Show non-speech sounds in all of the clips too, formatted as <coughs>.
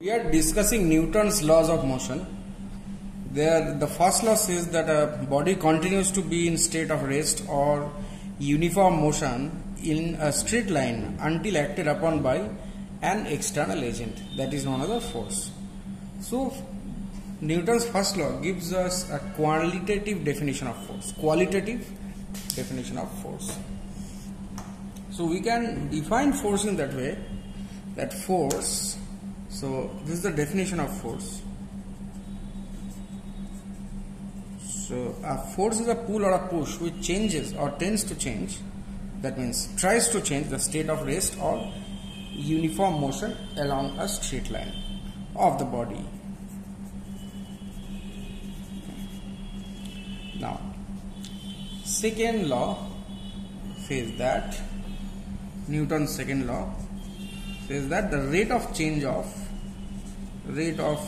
We are discussing Newton's laws of motion. There, the first law says that a body continues to be in state of rest or uniform motion in a straight line until acted upon by an external agent that is known as a force. So, Newton's first law gives us a qualitative definition of force. Qualitative definition of force. So, we can define force in that way that force so this is the definition of force. So a force is a pull or a push which changes or tends to change. That means tries to change the state of rest or uniform motion along a straight line of the body. Now, second law says that Newton's second law says that the rate of change of rate of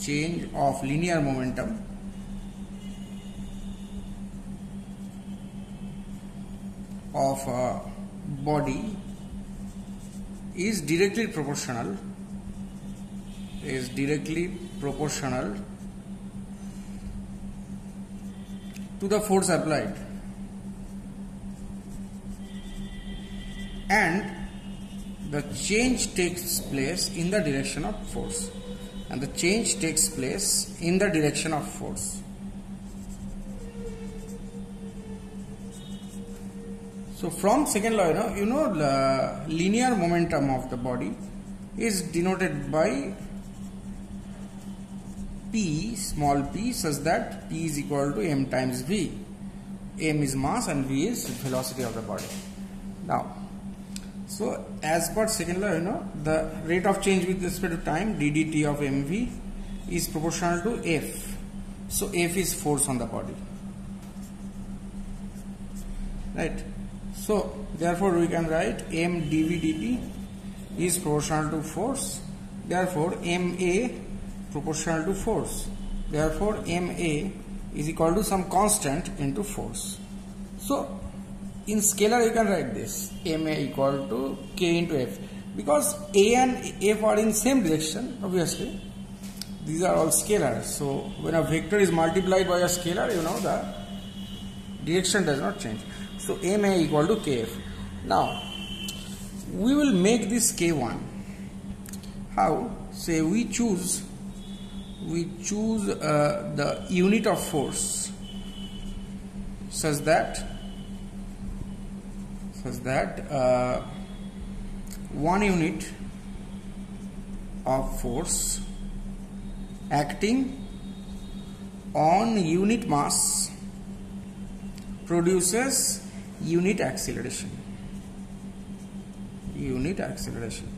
change of linear momentum. Of a body is directly proportional is directly proportional to the force applied. And the change takes place in the direction of force and the change takes place in the direction of force. So from second law, you know, you know the linear momentum of the body is denoted by P, small p, such that P is equal to m times v. m is mass and v is velocity of the body. Now, so as per second law, you know, the rate of change with respect to time ddt of mv is proportional to f. So f is force on the body. Right. So therefore we can write m dv dt is proportional to force. Therefore ma proportional to force. Therefore ma is equal to some constant into force. So in scalar you can write this. Ma equal to k into f. Because a and f are in same direction obviously. These are all scalars. So when a vector is multiplied by a scalar you know the direction does not change. So ma equal to kf now we will make this k1 how? Say we choose we choose uh, the unit of force such that such that uh, one unit of force acting on unit mass produces unit acceleration. Unit acceleration.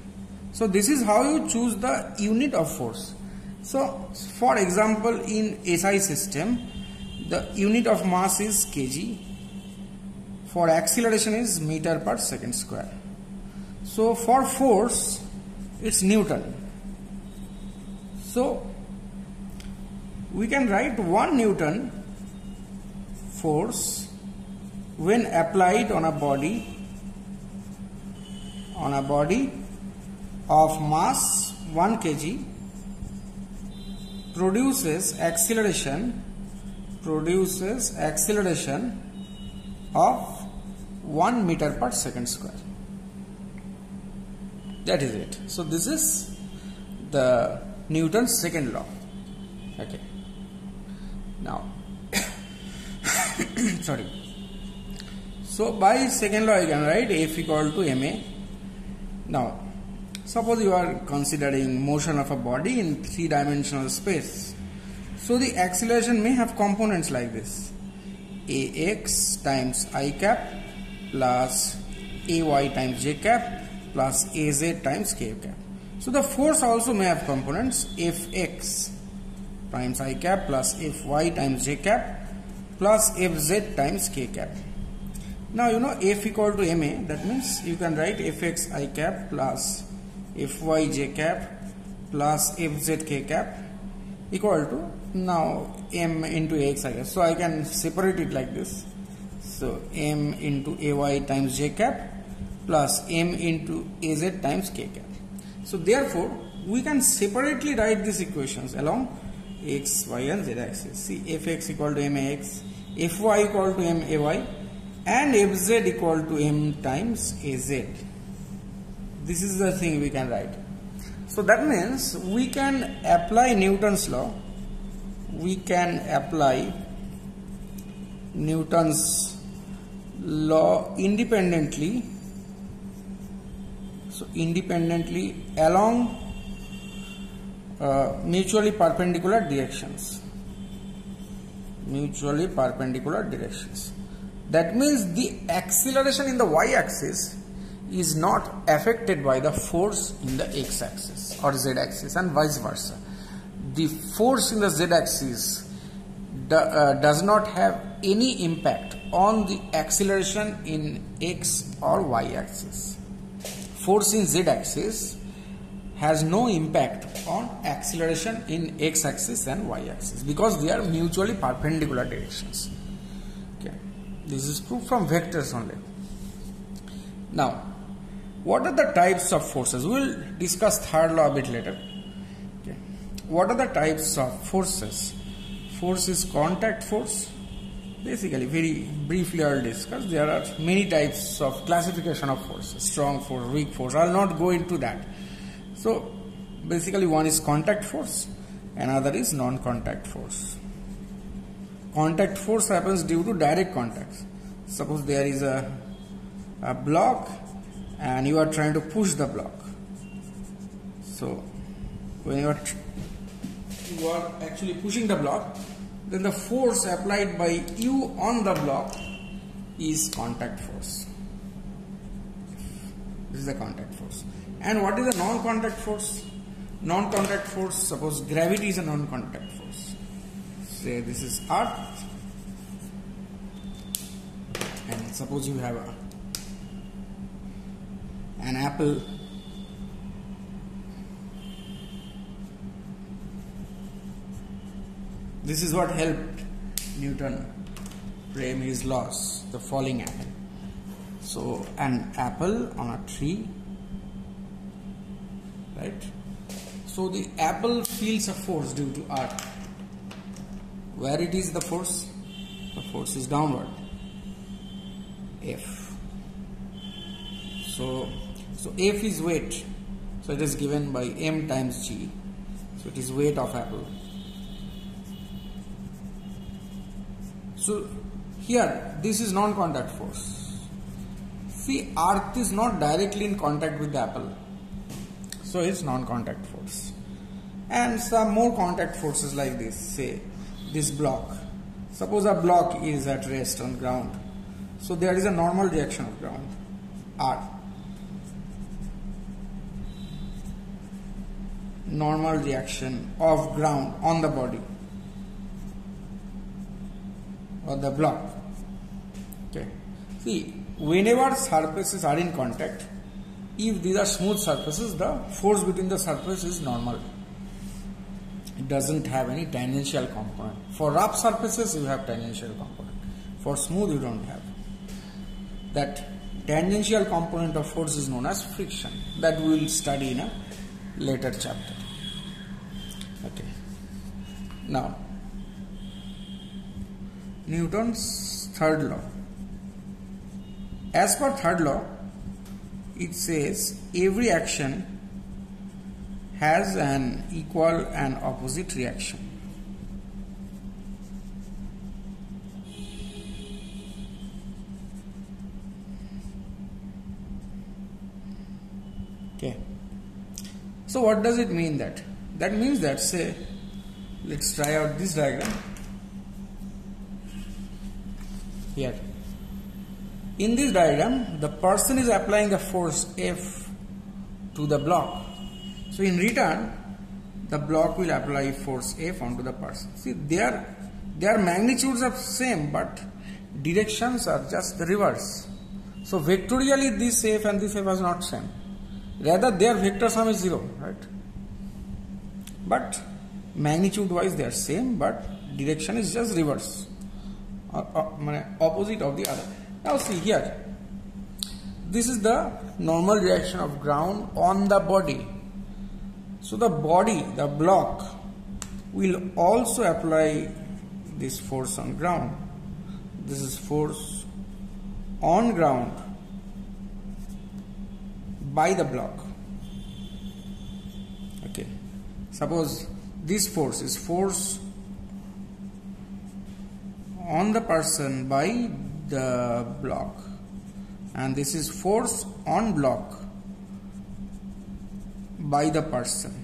So this is how you choose the unit of force. So for example in SI system the unit of mass is kg for acceleration is meter per second square. So for force it's Newton. So we can write 1 Newton force when applied on a body on a body of mass 1 kg produces acceleration produces acceleration of 1 meter per second square. That is it. So this is the Newton's second law. Okay. Now, <coughs> sorry. So by second law I can write F equal to ma. Now, suppose you are considering motion of a body in three dimensional space. So the acceleration may have components like this. ax times i cap plus ay times j cap plus az times k cap. So the force also may have components fx times i cap plus fy times j cap plus fz times k cap. Now you know f equal to ma that means you can write fx i cap plus fy j cap plus fz k cap equal to now m into ax I guess. So I can separate it like this so m into ay times j cap plus m into az times k cap. So therefore we can separately write these equations along x, y and z axis. See fx equal to max, fy equal to may and fz equal to m times az. This is the thing we can write. So that means we can apply Newton's law. We can apply Newton's law independently. So independently along uh, mutually perpendicular directions. Mutually perpendicular directions. That means the acceleration in the y-axis is not affected by the force in the x-axis or z-axis and vice versa. The force in the z-axis do, uh, does not have any impact on the acceleration in x or y-axis. Force in z-axis has no impact on acceleration in x-axis and y-axis because they are mutually perpendicular directions. Okay. This is proof from vectors only. Now, what are the types of forces? We will discuss third law a bit later. Okay. What are the types of forces? Force is contact force. Basically, very briefly I will discuss. There are many types of classification of forces. Strong force, weak force. I will not go into that. So, basically one is contact force, another is non-contact force. Contact force happens due to direct contacts. Suppose there is a, a block and you are trying to push the block. So when you are you are actually pushing the block, then the force applied by you on the block is contact force. This is the contact force. And what is the non-contact force? Non-contact force, suppose gravity is a non-contact force. Say this is earth and suppose you have a an apple this is what helped Newton frame his laws the falling apple so an apple on a tree right so the apple feels a force due to earth where it is the force the force is downward F so so F is weight. So it is given by m times g. So it is weight of apple. So here this is non-contact force. See earth is not directly in contact with the apple. So it's non-contact force. And some more contact forces like this, say this block. Suppose a block is at rest on ground. So there is a normal reaction of ground, R. normal reaction of ground on the body or the block. Okay. See, whenever surfaces are in contact, if these are smooth surfaces, the force between the surface is normal. It doesn't have any tangential component. For rough surfaces, you have tangential component. For smooth, you don't have. That tangential component of force is known as friction. That we will study in a later chapter okay now Newton's third law as per third law it says every action has an equal and opposite reaction okay so what does it mean that? That means that say, let's try out this diagram. Here. In this diagram, the person is applying the force F to the block. So in return, the block will apply force F onto the person. See, their, their magnitudes are same, but directions are just the reverse. So vectorially this F and this F is not same. Rather, their vector sum is 0, right? But magnitude wise they are same, but direction is just reverse, Uh, uh, or, or, opposite of the other. Now see here, this is the normal reaction of ground on the body. so the body the block will also apply this force on ground this is force on ground by the block okay suppose this force is force on the person by the block. And this is force on block by the person.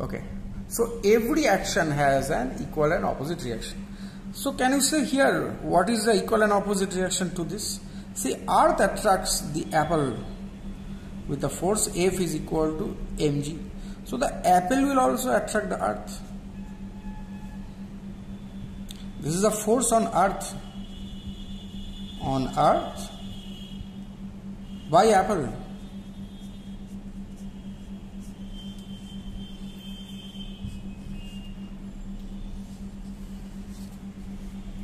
Okay. So every action has an equal and opposite reaction. So can you say here what is the equal and opposite reaction to this? See earth attracts the apple with the force F is equal to mg. So the apple will also attract the earth this is a force on earth. On earth. By apple?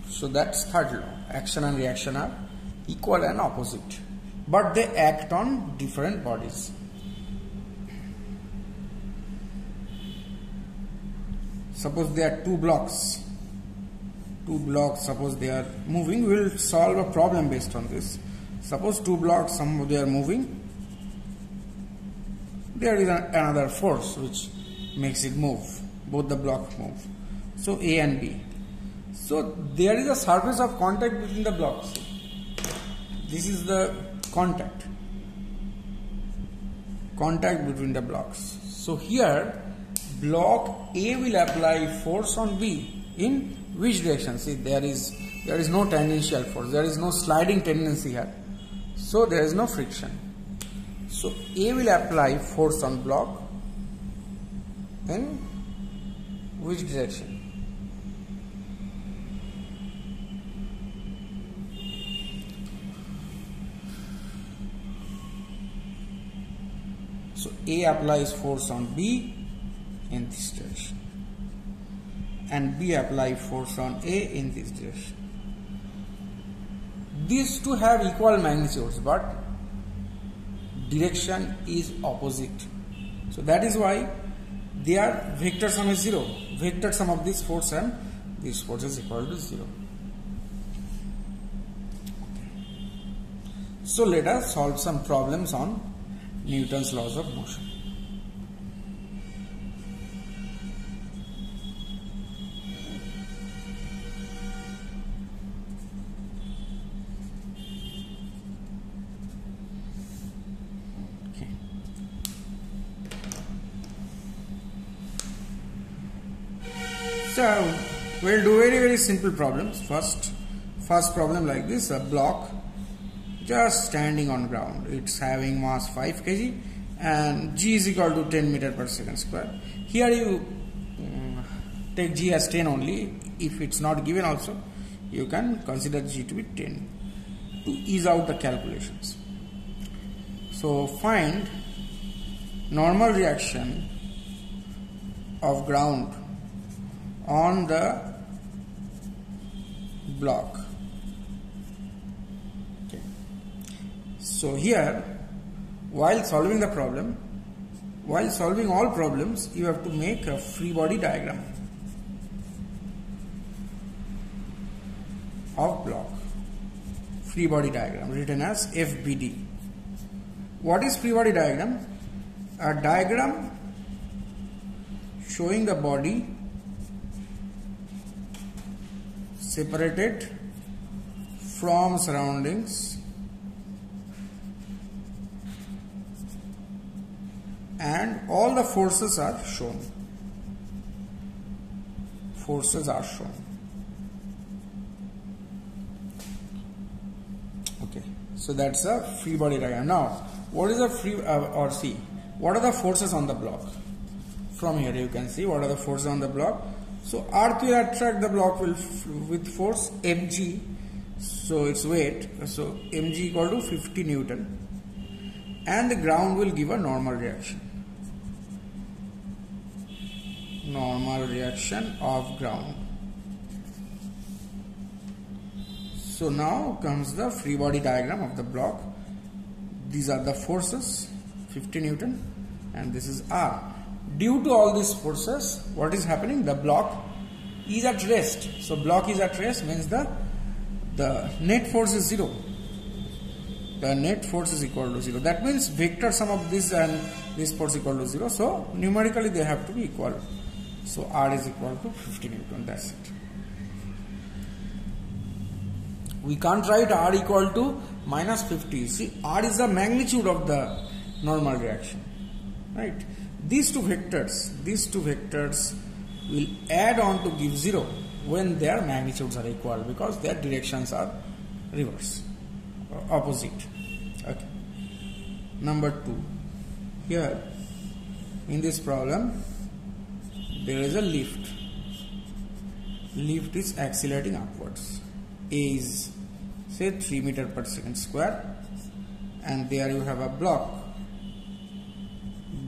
So that's third law. Action and reaction are equal and opposite. But they act on different bodies. Suppose there are two blocks two blocks suppose they are moving we will solve a problem based on this. Suppose two blocks some of they are moving there is another force which makes it move both the blocks move. So a and b. So there is a surface of contact between the blocks. This is the contact. Contact between the blocks. So here block a will apply force on b in which direction? See there is there is no tangential force. There is no sliding tendency here. So there is no friction. So a will apply force on block. In which direction? So a applies force on b in this direction and B apply force on A in this direction. These two have equal magnitudes but direction is opposite. So that is why their vector sum is 0. Vector sum of this force and this force is equal to 0. So let us solve some problems on Newton's laws of motion. So we'll do very very simple problems. First, first problem like this: a block just standing on ground. It's having mass 5 kg and g is equal to 10 meter per second square. Here you um, take g as 10 only. If it's not given also, you can consider g to be 10 to ease out the calculations. So find normal reaction of ground on the block. Okay. so here while solving the problem while solving all problems you have to make a free body diagram of block. Free body diagram written as FBD what is free body diagram? A diagram showing the body separated from surroundings and all the forces are shown. Forces are shown. Okay so that's a free body diagram. Now what is a free uh, or see what are the forces on the block? From here you can see what are the forces on the block so earth will attract the block will with force mg. So its weight, so mg equal to 50 newton and the ground will give a normal reaction. Normal reaction of ground. So now comes the free body diagram of the block. These are the forces 50 Newton and this is R. Due to all these forces, what is happening? The block is at rest. So block is at rest means the the net force is zero. The net force is equal to zero. That means vector sum of this and this force equal to zero. So numerically they have to be equal. So R is equal to 50 Newton. That's it. We can't write R equal to minus 50. See, R is the magnitude of the normal reaction. Right? These two vectors, these two vectors will add on to give 0 when their magnitudes are equal because their directions are reverse or uh, opposite. Okay. Number 2 here in this problem there is a lift. Lift is accelerating upwards. A is say 3 meter per second square and there you have a block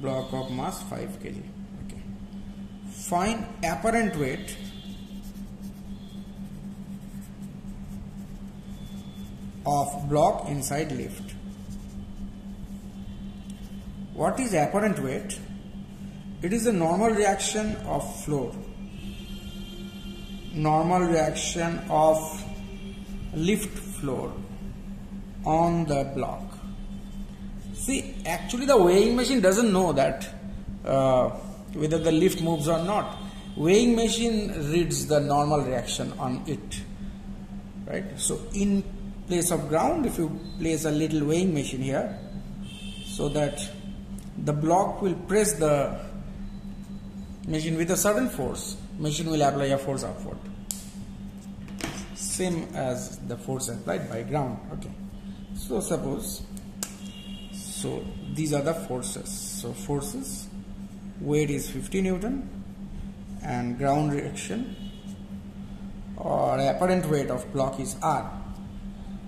block of mass 5 kg okay find apparent weight of block inside lift. What is apparent weight? It is the normal reaction of flow. Normal reaction of lift floor on the block. See, actually the weighing machine doesn't know that uh, whether the lift moves or not. Weighing machine reads the normal reaction on it. Right? So in place of ground if you place a little weighing machine here so that the block will press the machine with a certain force machine will apply a force upward same as the force applied by ground okay so suppose so these are the forces. So forces weight is 50 newton and ground reaction or apparent weight of block is r.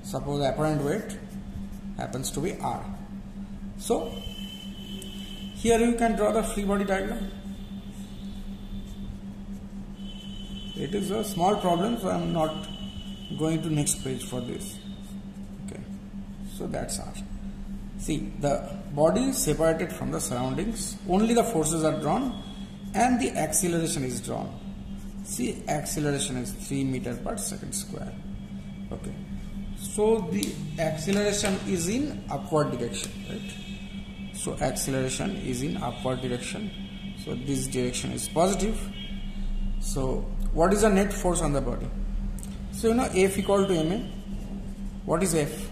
Suppose apparent weight happens to be r. So here you can draw the free body diagram. It is a small problem so I am not going to next page for this. Okay. So that's r see the body is separated from the surroundings. Only the forces are drawn and the acceleration is drawn. See acceleration is 3 meter per second square. Okay. So the acceleration is in upward direction right? So acceleration is in upward direction. So this direction is positive. So what is the net force on the body? So you know F equal to ma what is F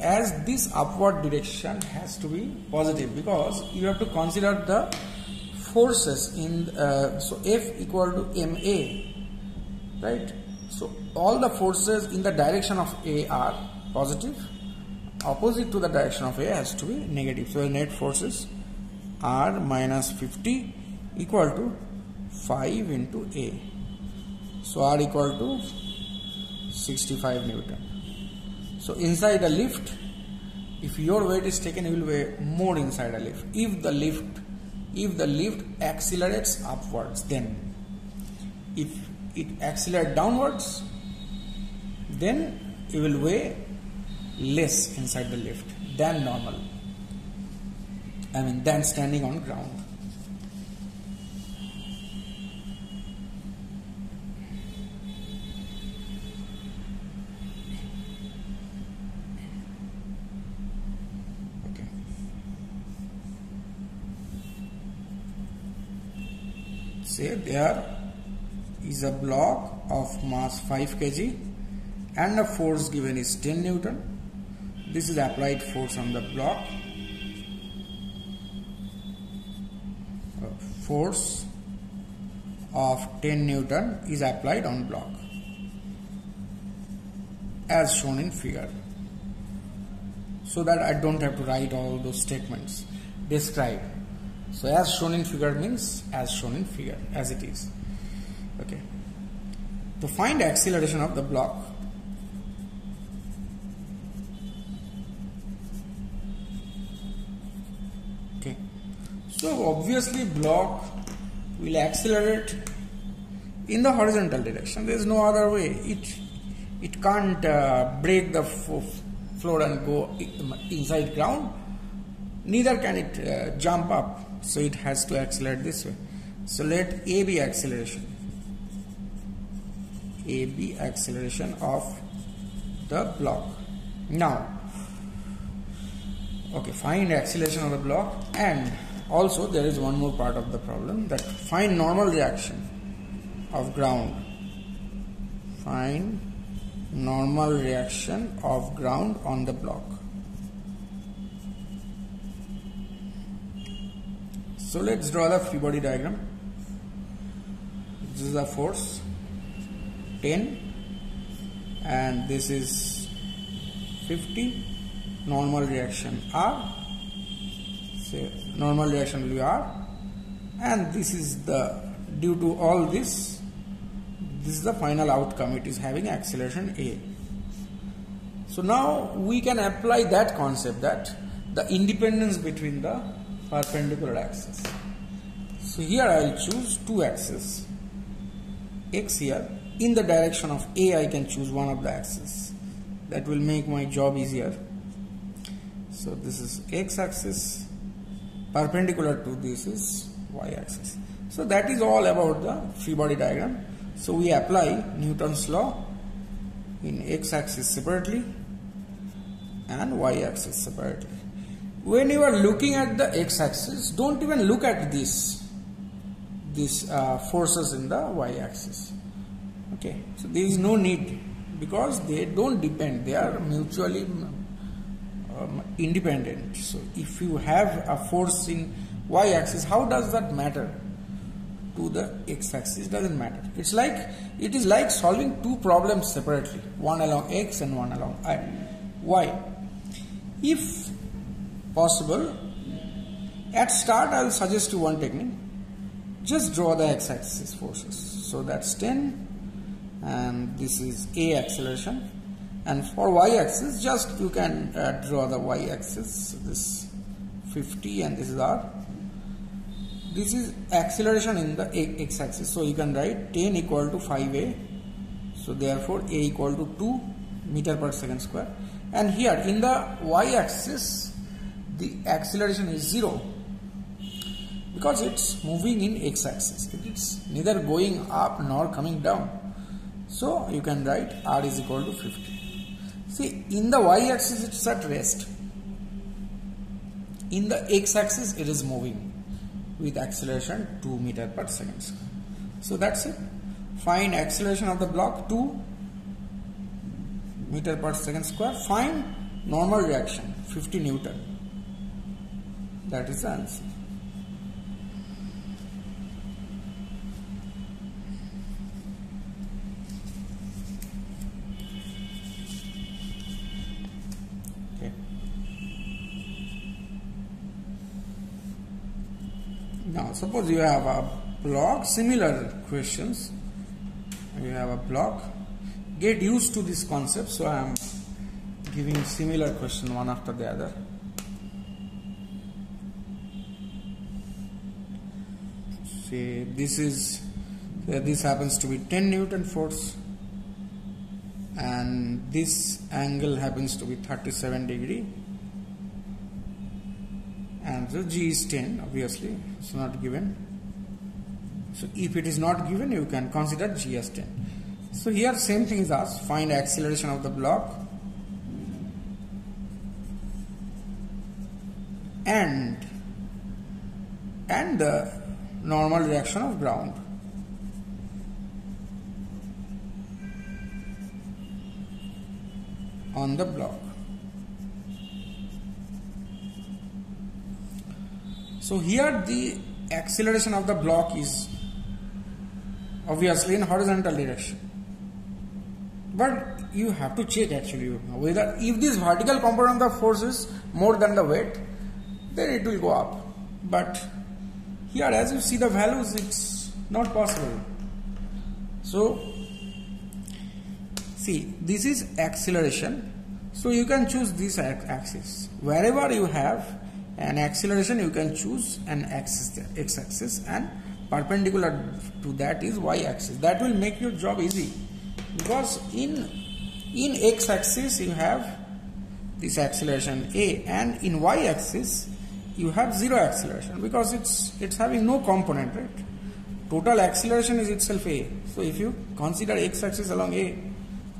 as this upward direction has to be positive because you have to consider the forces in uh, so F equal to ma right so all the forces in the direction of A are positive. Opposite to the direction of A has to be negative. So the net forces are minus 50 equal to 5 into A. So R equal to 65 Newton. So inside a lift, if your weight is taken, you will weigh more inside a lift. If the lift, if the lift accelerates upwards, then if it accelerates downwards, then you will weigh less inside the lift than normal. I mean, than standing on ground. Say there is a block of mass 5 kg and the force given is 10 Newton. This is applied force on the block. Uh, force of 10 Newton is applied on block as shown in figure so that I don't have to write all those statements describe so as shown in figure means as shown in figure as it is. Okay. To find acceleration of the block okay. So obviously block will accelerate in the horizontal direction. There is no other way. It it can't uh, break the floor and go inside ground. Neither can it uh, jump up so it has to accelerate this way. So let a be acceleration. A be acceleration of the block. Now okay find acceleration of the block and also there is one more part of the problem that find normal reaction of ground. Find normal reaction of ground on the block So let's draw the free body diagram. This is the force 10 and this is 50 normal reaction R say normal reaction will be R. And this is the due to all this this is the final outcome. It is having acceleration A. So now we can apply that concept that the independence between the perpendicular axis. So here I will choose two axes x here in the direction of A I can choose one of the axes that will make my job easier. So this is x axis perpendicular to this is y axis. So that is all about the free body diagram. So we apply Newton's law in x axis separately and y axis separately when you are looking at the x-axis don't even look at this these uh, forces in the y-axis. Okay? So there is no need because they don't depend. They are mutually um, independent. So if you have a force in y-axis how does that matter to the x-axis? Doesn't matter. It's like it is like solving two problems separately one along x and one along y. If possible. At start, I will suggest you one technique. Just draw the x-axis forces. So that's 10 and this is a acceleration and for y-axis just you can uh, draw the y-axis this 50 and this is r this is acceleration in the x-axis so you can write 10 equal to 5a so therefore a equal to 2 meter per second square and here in the y-axis the acceleration is zero because it's moving in x-axis it's neither going up nor coming down. So you can write r is equal to 50 see in the y-axis it's at rest. In the x-axis it is moving with acceleration 2 meter per second. So that's it. Find acceleration of the block 2 meter per second square. Find normal reaction 50 newton that is the answer. Okay. Now suppose you have a block, similar questions. You have a block. Get used to this concept. So I am giving similar question one after the other. Say this is uh, this happens to be 10 Newton force and this angle happens to be 37 degree. And the G is 10 obviously it's not given. So if it is not given you can consider G as 10 so here same thing is asked find acceleration of the block. And and the normal reaction of ground. on the block. So here the acceleration of the block is obviously in horizontal direction. But you have to check actually whether if this vertical component of the force is more than the weight, then it will go up. But here as you see the values it's not possible. So see this is acceleration. So you can choose this axis. Wherever you have an acceleration you can choose an axis x-axis and perpendicular to that is y-axis. That will make your job easy. Because in in x-axis you have this acceleration a and in y-axis you have zero acceleration because it's it's having no component right? Total acceleration is itself a. So if you consider x axis along a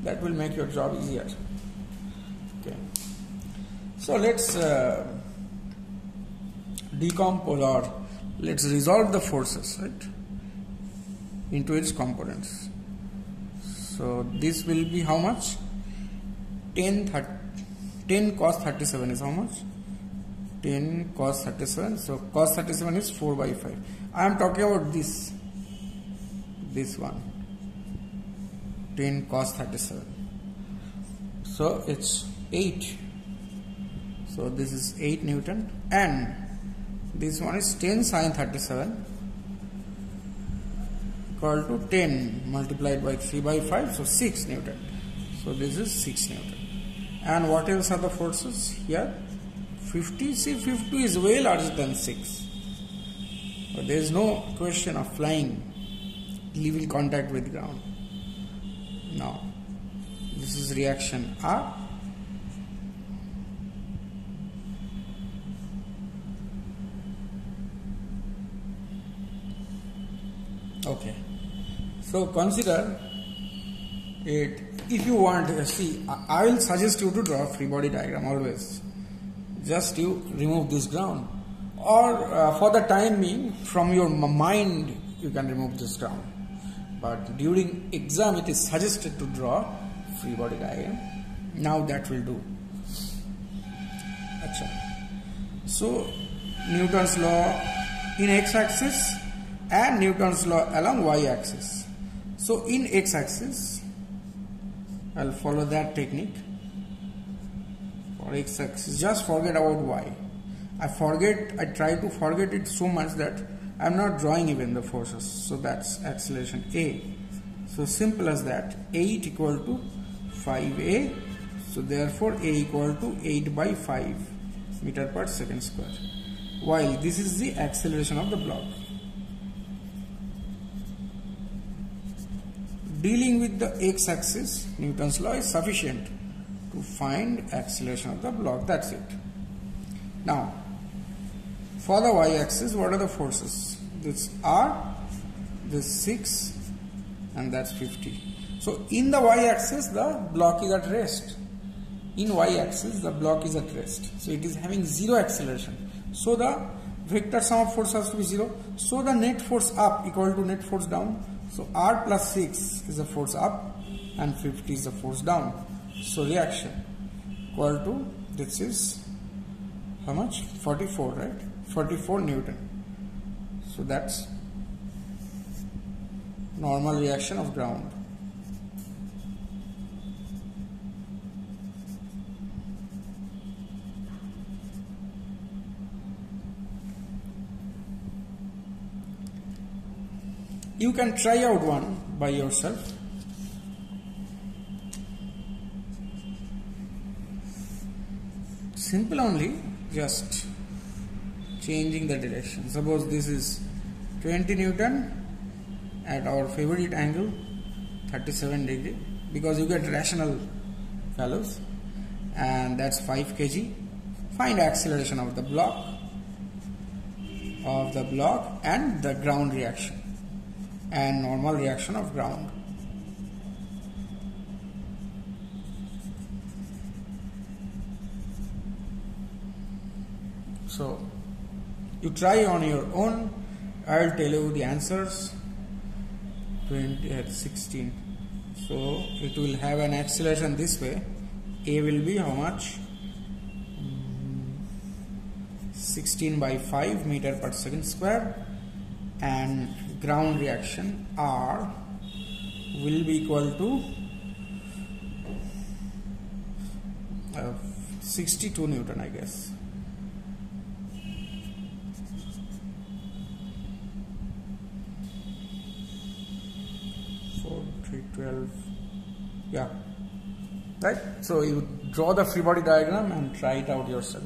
that will make your job easier. Okay. So let's uh, decompose or let's resolve the forces right into its components. So this will be how much? 10 30, 10 cos 37 is how much 10 cos 37 so cos 37 is 4 by 5 I am talking about this this one. 10 cos 37 so it's 8 so this is 8 Newton. And this one is 10 sin 37 equal to 10 multiplied by 3 by 5 so 6 Newton. So this is 6 Newton. And what else are the forces here 50 see 50 is way larger than 6 but there is no question of flying. Leaving contact with ground. Now this is reaction R okay. So consider it if you want see I will suggest you to draw free body diagram always just you remove this ground. Or uh, for the time being from your mind you can remove this ground. But during exam it is suggested to draw free body diagram. Now that will do. Achha. so Newton's law in x-axis and Newton's law along y-axis. So in x-axis I'll follow that technique x-axis just forget about y I forget I try to forget it so much that I'm not drawing even the forces. So that's acceleration A. So simple as that. 8 equal to 5a so therefore a equal to 8 by 5 meter per second square. While this is the acceleration of the block. Dealing with the x-axis Newton's law is sufficient to find acceleration of the block. That's it. Now for the y-axis what are the forces? This r this 6 and that's 50 so in the y-axis the block is at rest. In y-axis the block is at rest. So it is having zero acceleration. So the vector sum of force has to be zero. So the net force up equal to net force down. So R plus 6 is the force up and 50 is the force down. So reaction equal to this is how much? 44 right? 44 Newton. So that's normal reaction of ground. you can try out one by yourself simple only just changing the direction suppose this is 20 newton at our favorite angle 37 degree because you get rational values and that's 5 kg find acceleration of the block of the block and the ground reaction and normal reaction of ground. So you try on your own. I'll tell you the answers. 20 at 16. So it will have an acceleration this way. A will be how much? 16 by 5 meter per second square and ground reaction R will be equal to uh, 62 Newton I guess. Yeah. Right? So you draw the free body diagram and try it out yourself.